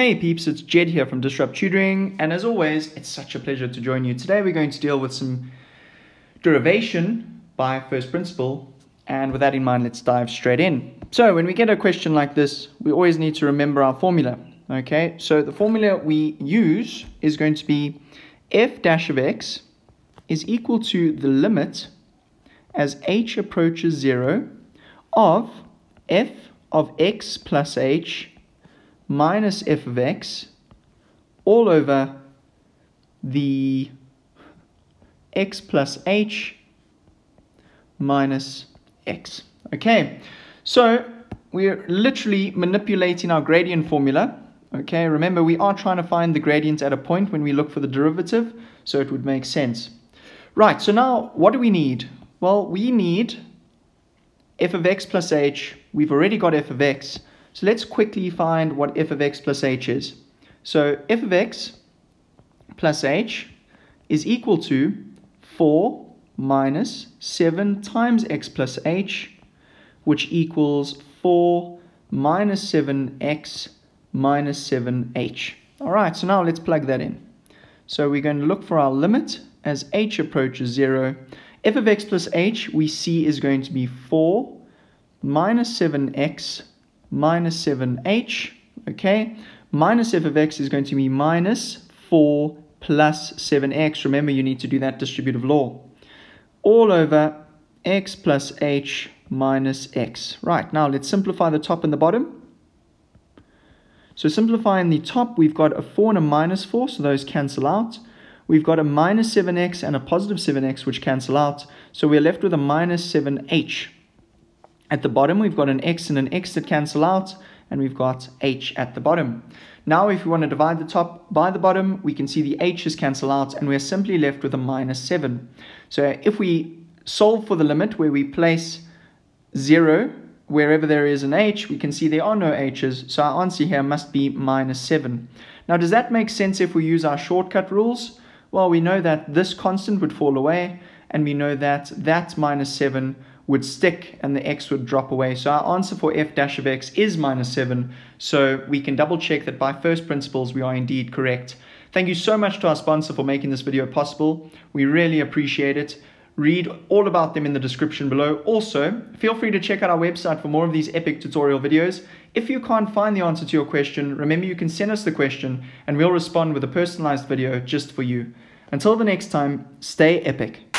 Hey peeps, it's Jedd here from Disrupt Tutoring, and as always, it's such a pleasure to join you. Today we're going to deal with some derivation by first principle, and with that in mind, let's dive straight in. So when we get a question like this, we always need to remember our formula, okay? So the formula we use is going to be f dash of x is equal to the limit as h approaches 0 of f of x plus h minus f of x all over the x plus h minus x. Okay, so we're literally manipulating our gradient formula. Okay, remember we are trying to find the gradient at a point when we look for the derivative, so it would make sense. Right, so now what do we need? Well, we need f of x plus h. We've already got f of x. So let's quickly find what f of x plus h is. So f of x plus h is equal to 4 minus 7 times x plus h, which equals 4 minus 7x minus 7h. All right, so now let's plug that in. So we're going to look for our limit as h approaches 0. f of x plus h we see is going to be 4 minus 7x minus 7h, okay? Minus f of x is going to be minus 4 plus 7x. Remember, you need to do that distributive law. All over x plus h minus x. Right, now let's simplify the top and the bottom. So simplifying the top, we've got a 4 and a minus 4, so those cancel out. We've got a minus 7x and a positive 7x, which cancel out. So we're left with a minus 7h. At the bottom, we've got an x and an x that cancel out, and we've got h at the bottom. Now, if we want to divide the top by the bottom, we can see the h's cancel out, and we're simply left with a minus 7. So if we solve for the limit where we place 0 wherever there is an h, we can see there are no h's, so our answer here must be minus 7. Now, does that make sense if we use our shortcut rules? Well, we know that this constant would fall away, and we know that that minus 7 would stick and the x would drop away. So our answer for f dash of x is minus 7. So we can double check that by first principles we are indeed correct. Thank you so much to our sponsor for making this video possible. We really appreciate it. Read all about them in the description below. Also, feel free to check out our website for more of these epic tutorial videos. If you can't find the answer to your question, remember you can send us the question and we'll respond with a personalized video just for you. Until the next time, stay epic.